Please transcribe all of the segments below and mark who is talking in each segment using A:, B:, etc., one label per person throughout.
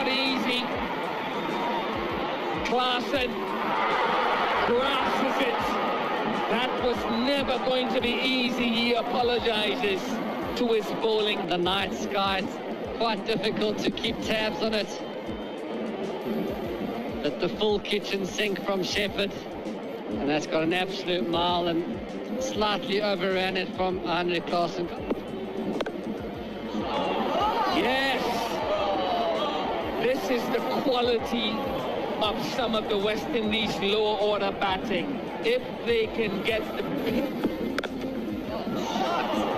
A: not easy. Klaasen grasps it. That was never going to be easy. He apologizes to his bowling.
B: The night skies, quite difficult to keep tabs on it. But the full kitchen sink from Shepherd. And that's got an absolute mile and slightly overran it from
A: Andre Klaasen. Quality of some of the West Indies low order batting. If they can get the...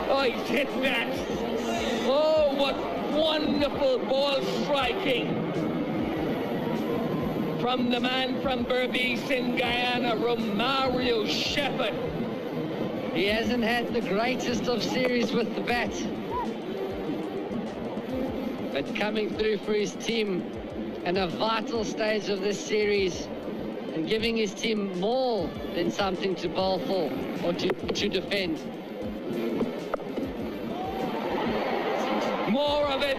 A: Oh, he's hit that. Oh, what wonderful ball striking from the man from Berbice in Guyana, Romario Shepherd.
B: He hasn't had the greatest of series with the bat. But coming through for his team in a vital stage of this series and giving his team more than something to bowl for or to, to defend.
A: More of it.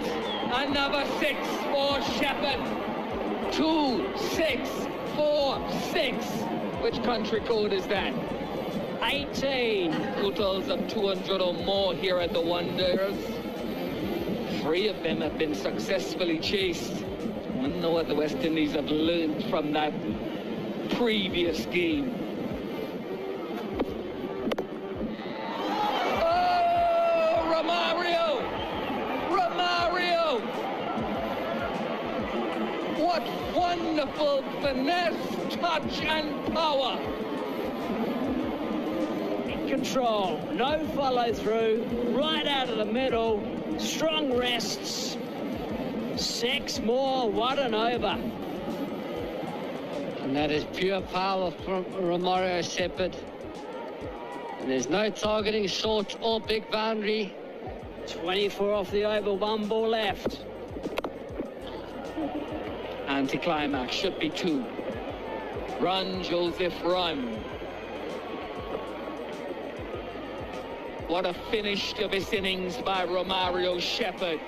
A: Another six for Shepherd. Two, six, four, six. Which country code is that? 18. Totals of 200 or more here at the Wanderers. Three of them have been successfully chased. Wonder what the West Indies have learned from that previous game. Oh, Romario! Romario! What wonderful finesse, touch, and power!
C: In control, no follow through, right out of the middle, strong rests. Six more, what an over.
B: And that is pure power from Romario Shepherd. And there's no targeting short or big boundary.
C: 24 off the over, one ball left.
A: Anticlimax should be two. Run, Joseph, run. What a finish to this innings by Romario Shepherd.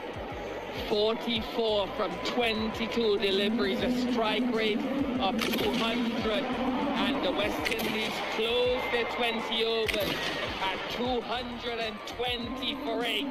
A: 44 from 22 deliveries, a strike rate of 200. And the West Indies close their 20 overs at 220 for 8.